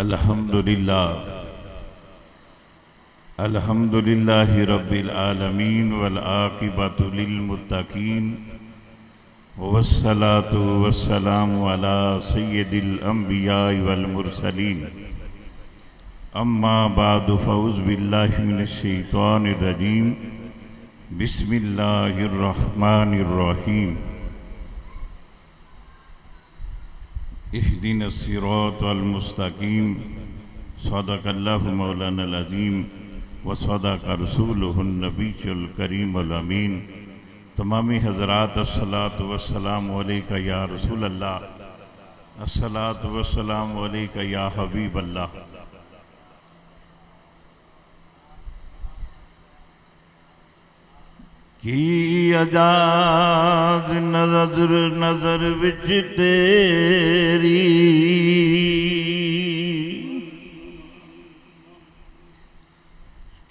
الحمد لله الحمد لله رب العالمين والعاقبة للمتقين والصلاة والسلام على سيد الأنبياء والمرسلين أما بعد فأعوذ بالله من الشيطان الرجيم بسم الله الرحمن الرحيم اہدین الصراط المستقيم. صدق اللہ مولانا العظیم وصدق رسوله النبی الكريم الامین تمامی حضرات الصلاة والسلام علیکہ یا رسول اللہ الصلاة والسلام علیکہ یا حبیب اللہ کی اجاز نظر نظر وچ تیری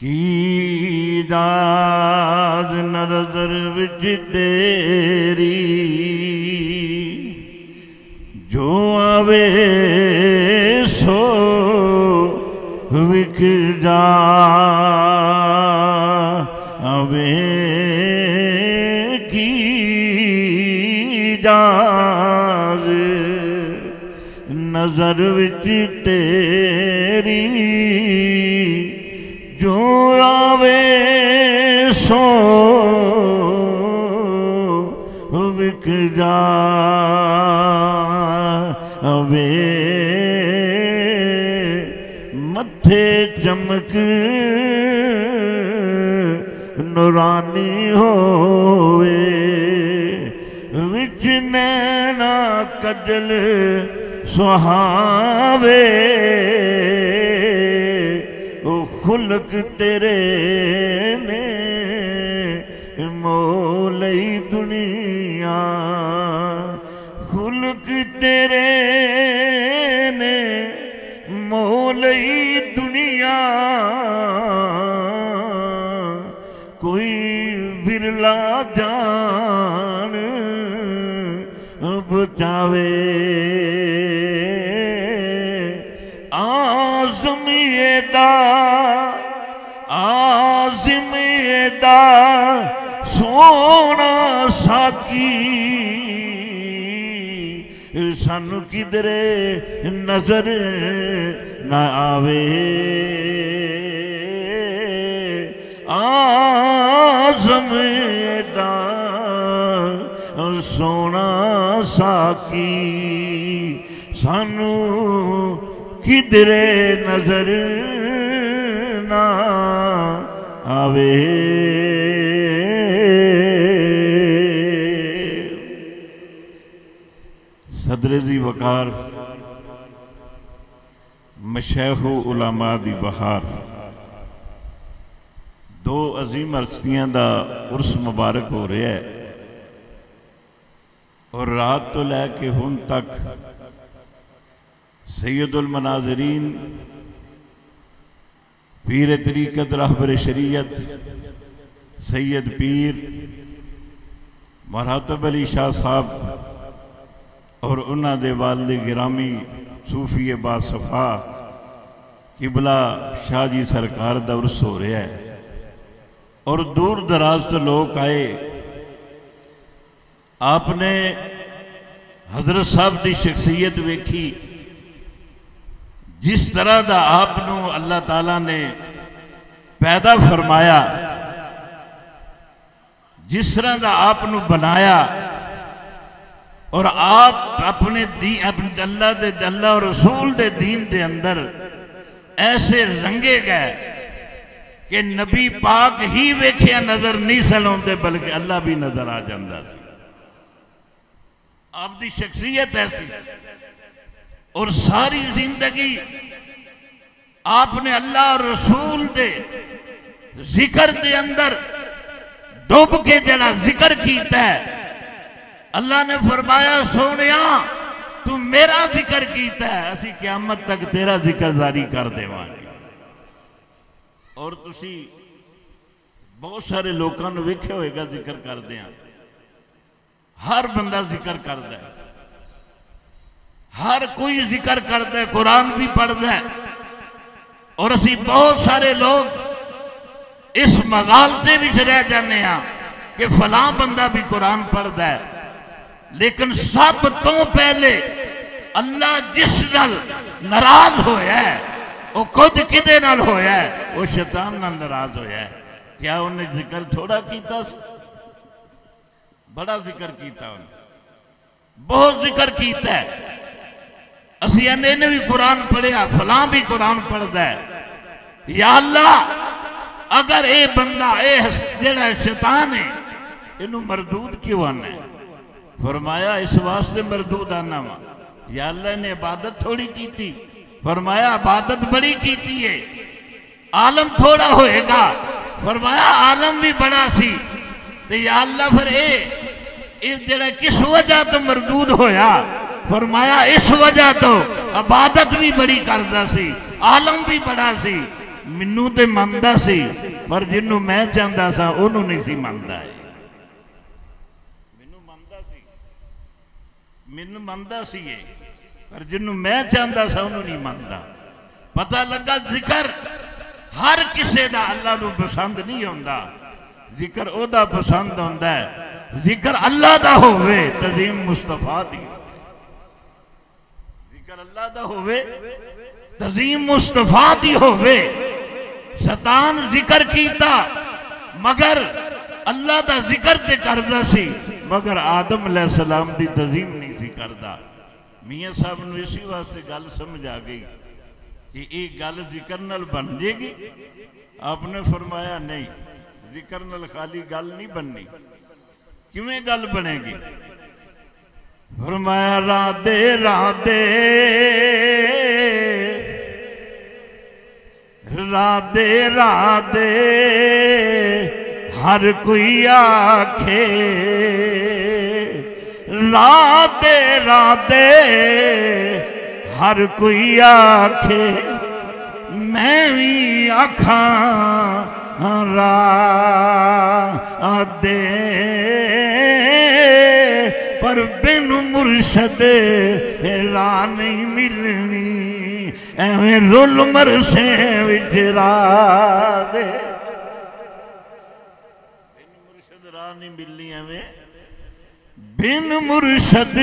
کی اجاز نظر وچ تیری جو آوے سو وک جا جاز نظر وچ تیری جو آوے سو وک جا آوے متھے چمک نورانی ہوئے نینا کجل سہاوے خلق تیرے نے مولی دنیا خلق تیرے نے مولی دنیا کوئی برلا جان بچاوے آزم دا آزم دا سونا ساکی۔ سانو کدرے نظر نہ آوے۔ آزم ساکی سانو کدرے نظر نہ آوے۔ صدر دی وقار، مشیخ و علماء دی بہار۔ دو عظیم عرصتیاں دا عرص مبارک ہو رہا ہے۔ اور رات تو لے کے ہن تک سید المناظرین، پیر طریقت رہبر شریعت، سید پیر مراتب علی شاہ صاحب اور انہ دے والد گرامی صوفی با صفا قبلہ شاہ جی سرکار دورس ہو رہا ہے۔ اور دور دراز سے لوگ آئے آپ نے حضرت صاحب دی شخصیت ویکھی، جس طرح دا آپ نو اللہ تعالیٰ نے پیدا فرمایا، جس طرح دا آپ نو بنایا، اور آپ اپنے دین، اپنے اللہ دے، اللہ اور رسول دے دین دے اندر ایسے رنگے گئے کہ نبی پاک ہی ویکھیا نظر نہیں سلوندے، بلکہ اللہ بھی نظر آ جاندہ سی آپ دی شخصیت ایسی۔ اور ساری زندگی آپ نے اللہ اور رسول دے ذکر دے اندر ڈوب کے جڑا ذکر کیتا ہے۔ اللہ نے فرمایا، سونیا، تو میرا ذکر کیتا ہے، اسی قیامت تک تیرا ذکر جاری کر دے وانی اور تسی بہت سارے لوکاں نو ویکھے ہوئے گا ذکر کر دیا ہر بندہ ذکر کر ہے۔ ہر کوئی ذکر کرتا ہے، قرآن بھی پڑھتا ہے۔ اور اسی بہت سارے لوگ اس مغالتے بھی رہ جانے ہاں کہ فلاں بندہ بھی قرآن پڑھتا ہے۔ لیکن سب تو پہلے اللہ جس نال ناراض ہویا ہے، وہ خود کدے نال ہویا ہے؟ وہ شیطان نال ناراض ہویا ہے۔ کیا انہیں ذکر تھوڑا کیتا سی؟ بڑا ذکر کیتا انہیں بہت ذکر کیتا ہے۔ اسی انہیں بھی قرآن پڑھیا، فلاں بھی قرآن پڑھتا ہے۔ یا اللہ، اگر اے بندہ، اے جڑا شیطان ہے انہوں مردود کیوں آنا ہے؟ فرمایا، اس واسطے مردود آنا ماں یا اللہ نے عبادت تھوڑی کی تھی فرمایا، عبادت بڑی کی تھی ہے۔ عالم تھوڑا ہوئے گا۔ فرمایا، عالم بھی بڑا سی۔ تو یا اللہ، پھر اے جڑا کس وجہ تو مردود ہویا؟ فرمایا اس وجہ تو عبادت بھی بڑی کردہ سی، عالم بھی بڑا سی۔ منو تے مندہ سی، پر جنہوں میں چاندہ سا انہوں نے سی مندہ ہے۔ منو مندہ سی۔ منو مندہ سی ہے، پر جنہوں میں چاندہ سا انہوں نے مندہ پتہ لگا ذکر ہر کسے دا اللہ نو پسند نہیں ہوندہ ذکر او دا پسند ہوندہ ہے۔ ذکر اللہ دا ہوئے تظیم مصطفیٰ دی۔ ذکر اللہ دا ہوئے تظیم مصطفیٰ دی ہوئے۔ ستان ذکر کیتا، مگر اللہ دا ذکر تے کردہ سی، مگر آدم علیہ السلام دی تظیم نہیں سی کردہ میاں صاحب نے اسی واسطے گل سمجھ آ گئی کہ ایک گل ذکر نل بن جے گی۔ آپ نے فرمایا نہیں، ذکر نل خالی گل نہیں بننی۔ کیویں گل بنے گی فرمایا رادے رادے رادے رادے ہر کوئی آکھے رادے رادے ہر کوئی آکھے میں بھی آکھاں رادے پر بن مرشد راہ نہیں ملنی، ایویں رول مرسے وچرا دے۔ بن مرشد راہ نہیں ملنی ایویں۔ بن مرشد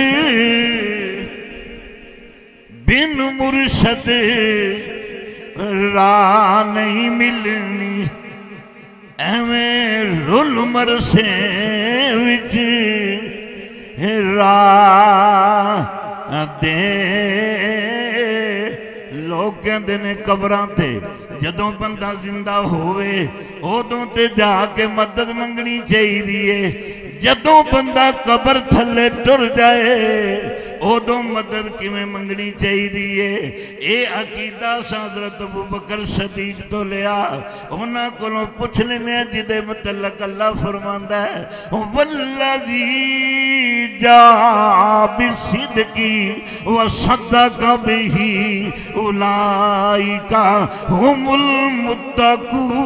بن مرشد راہ نہیں ملنی، ایویں رول مرسے وچ راہ دے۔ لوگ کہندے نے قبراں تے، جدوں بندہ زندہ ہوئے ادوں تے جا کے مدد منگنی چاہیے جدوں بندہ قبر تھلے ٹر جائے ادوں مدد کیویں منگنی چاہیے اے عقیدہ حضرت ابو بکر صدیق تو لیا انہاں کولوں پوچھ لینے جدے متعلق اللہ فرماندا ہے والذی جا بصدقی وصدق به اولئک هم المتقون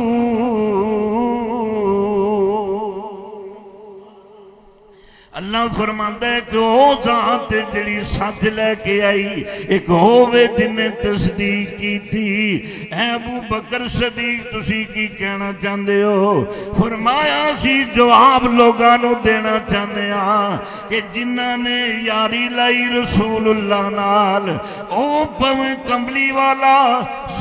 اللہ فرماندا ہے کہ او ذات جڑی سچ لے کے آئی، ایک ہووے جی جن نے تصدیق کی تھی اے ابو بکر صدیق، تسی کی کہنا چاہندے ہو؟ فرمایا سی، جواب لوگاں نو دینا چاہندے ہاں کہ جنہاں نے یاری لائی رسول اللہ نال، او پویں کمبلی والا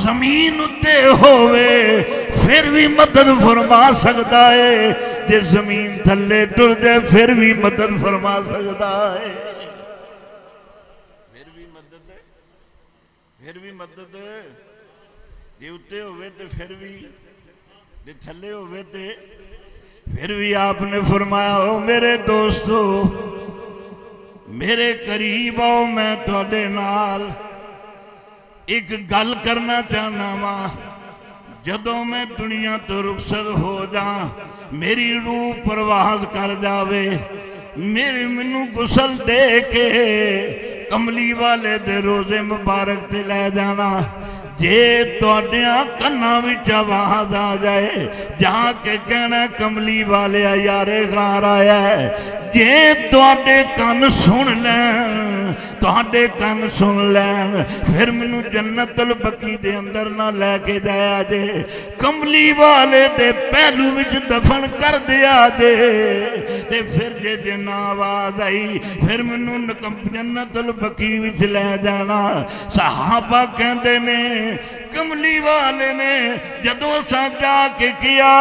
زمین اتے ہووے، پھر بھی مدد فرما سکتا ہے۔ جے زمین تھلے ٹر دے پھر بھی مدد فرما سکتا ہے۔ پھر بھی مدد ہے۔ پھر بھی مدد ہے۔ جی جے اتے ہوئے تے پھر بھی۔ جے تھلے ہوئے تے پھر بھی آپ نے فرمایا ہو میرے دوستو، میرے قریب آؤ، میں تھوڑے نال ایک گل کرنا چاہنا ماں جدوں میں دنیا تو رخصت ہو جاں، میری روح پرواز کر جاوے۔ میری منو گسل دے کے کملی والے دے روزے مبارک تے لے جانا۔ جے تو توڑیاں کنہ وچ وہاں دا جائے جہاں کے کہنے کملی والے آیارے غار آیا ہے جے تو اڈے کن سن لیں تو اڈے کن سن لیں پھر مینوں جنت البقی دے اندر نہ لے کے جائے آجے کملی والے دے پہلو وچ دفن کر دے آجے تے پھر جے جنا آواز آئی پھر منو نکم جنت البقی وچ لے جانا صحابہ کہندے نے کملی والے نے جدو سا جا کے کیا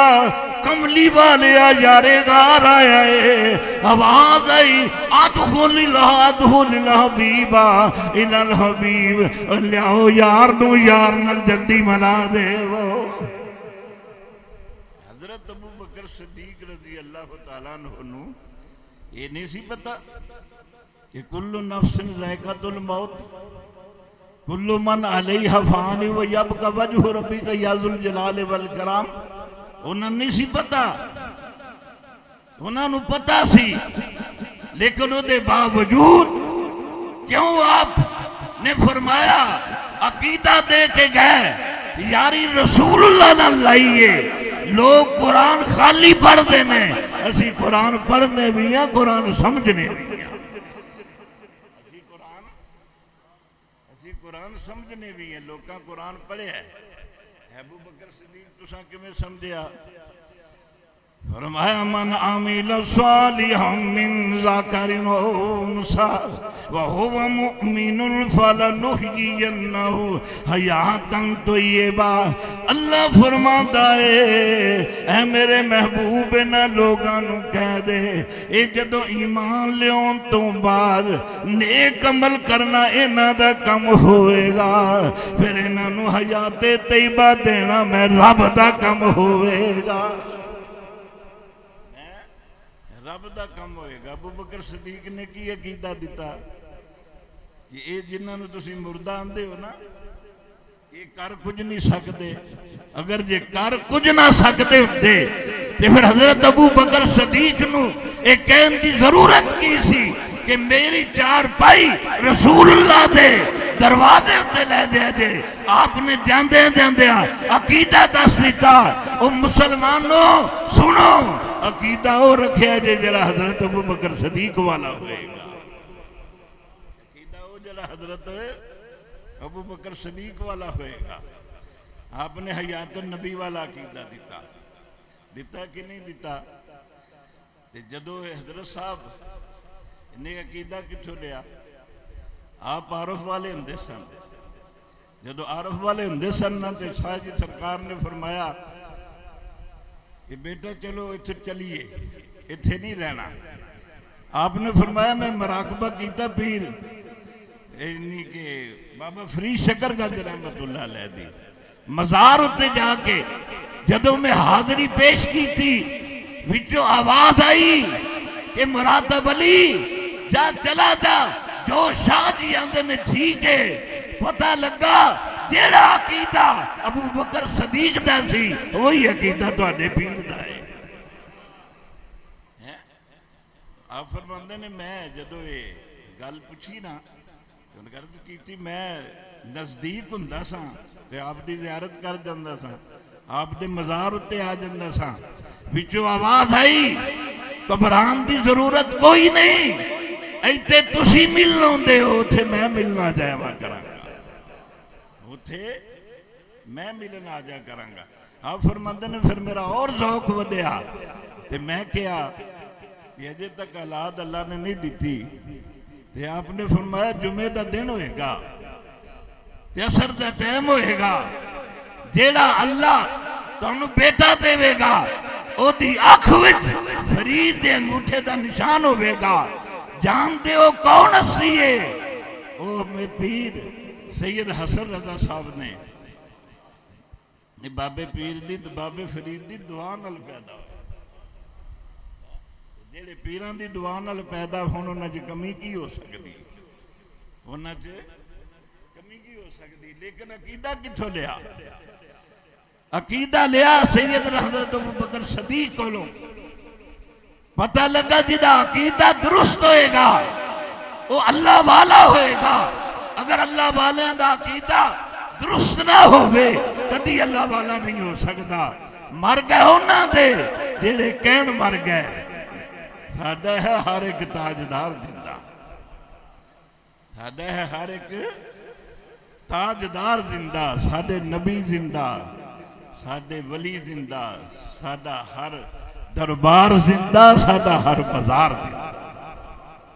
کملی والے یارے غار آیا ہے آواز آئی آدھول اللہ آدھول اللہ حبیبا الالحبیب لیاؤ یار نو یار نل جلدی منا دے وہ اللہ تعالیٰ عنہ یہ نہیں سی پتا کہ کل نفس ذائقت الموت، کل من علیہ فانی و یبقى وجہ ربی کا یاز الجلال والکرام۔ انہوں نہیں سی پتا انہوں نے پتا سی، لیکن وہ دے باوجود کیوں آپ نے فرمایا، عقیدہ دے کے گئے، یاری رسول اللہ نہ لائیے۔ لوگ قرآن خالی پڑھ دینے اسی قرآن پڑھنے بھی ہیں، قرآن سمجھنے بھی ہیں۔ اسی قرآن اسی قرآن سمجھنے بھی ہیں۔ لوگاں قرآن پڑھے ہے ابو بکر صدیق تو ساں کمیں سمجھیا؟ فرمایا، من عمل صالحا من ذکر و انثى وهو مؤمن فلنحيينه حیاتا طیبا اللہ فرماتا ہے، اے میرے محبوب، نہ لوگاں نو کہہ دے، اے جدو ایمان لیون تو بعد نیک عمل کرنا انہاں دا کم ہوئے گا، پھر انہاں نو حیات طیبہ دینا میں رب دا کم ہوئے گا. رب دا کم ہوئے گا۔ ابو بکر صدیق نے کی عقیدہ دیتا کہ اے جنہاں نو تسی مردہ آندے ہو نا یہ کر کچھ نہیں سکتے۔ اگر جے کر کچھ نہ سکتے ہوتے، تے پھر حضرت ابو بکر صدیق نو ایک کہن دی ضرورت کی سی کہ میری چار پائی رسول اللہ دے۔ دروازے ہوتے لے دے دے۔ آپ نے جاندے جاندے عقیدہ دس دیتا او مسلمانوں، سنو۔ عقیدہ او رکھے جے جلا حضرت ابو بکر صدیق والا ہوئے۔ گا عقیدہ او جلا حضرت ابو بکر صدیق والا ہوئے گا۔ آپ نے حیات النبی والا عقیدہ دیتا۔ دیتا کہ نہیں دیتا؟ تے جدو حضرت صاحب نے عقیدہ کتھو لیا؟ آپ عارف والے ہندے سن۔ جدو عارف والے ہندے سن نا تے شاہ جی سرکار نے فرمایا کہ بیٹا چلو اتھے چلیے، اتھے نہیں رہنا۔ آپ نے فرمایا میں مراقبہ کیتا پیر۔ اینی کہ بابا فری شکر گنج رحمت اللہ علیہ دی۔ مزار ہوتے جا کے جدو میں حاضری پیش کی تھی وچو آواز آئی کہ مراتب علی جا چلا جا۔ جو شاہ جی آندے میں ٹھیک ہے، پتہ لگا جیڑا عقیدہ ابو بکر صدیق دا سی، وہی عقیدہ تو آنے پیر دا ہے۔ آپ فرماندے نے میں جدو یہ گل پوچھی نا، تو گرد کی تھی میں نزدیک ہندہ سا، تے آپ دی زیارت کر جاندہ سا، آپ دے مزار اتے آ جاندہ سا۔ بچو آواز آئی کبران دی ضرورت کوئی نہیں۔ ایتے تسی ملنوں دے ہو تھے میں ملنا جائے وہاں کرانگا تھے میں ملن آ جا کرانگا آپ فرماندے نے پھر میرا اور ذوق ودیا تے میں کیا یہ اجے تک اولاد اللہ نے نہیں دیتی تے آپ نے فرمایا جمعہ دا دن ہوئے گا تے اثر دا ٹائم ہوئے گا جیڑا اللہ تو انہوں بیٹا دے وے گا او دی اکھ وچ فرید دے انگوٹھے دا نشان ہوئے گا جان دے کون اصلی ہے؟ او میں پیر سید حسن رضا صاحب نے۔ بابے پیر دی بابے فرید دی دعا نال پیدا ہوئے۔ جیڑے پیران دی دعا نال پیدا ہون، انہاں چ کمی کی ہو سکتی انہاں چ کمی کی ہو سکتی لیکن عقیدہ کتھوں لیا؟ عقیدہ لیا سید حضرت ابو بکر صدیق کو لو پتہ لگا جدا عقیدہ درست ہوئے گا، وہ اللہ والا ہوئے گا۔ اگر اللہ والے دا عقیدہ درست نہ ہوئے، کدی اللہ والا نہیں ہو سکتا۔ مر گئے ہونا دے جیڑے کہن مر گئے۔ ساڈا ہے ہر ایک تاجدار زندہ۔ ساڈا ہے ہر ایک تاجدار زندہ، ساڈے نبی زندہ، ساڈے ولی زندہ، ساڈا ہر دربار زندہ ساڈا ہر بازار زندہ